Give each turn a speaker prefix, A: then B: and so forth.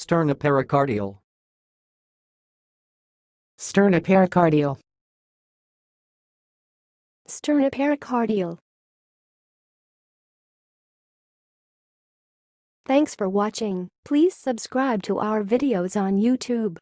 A: Sternopericardial.
B: Sternopericardial.
C: Sternopericardial. Thanks for watching. Please subscribe to our videos on YouTube.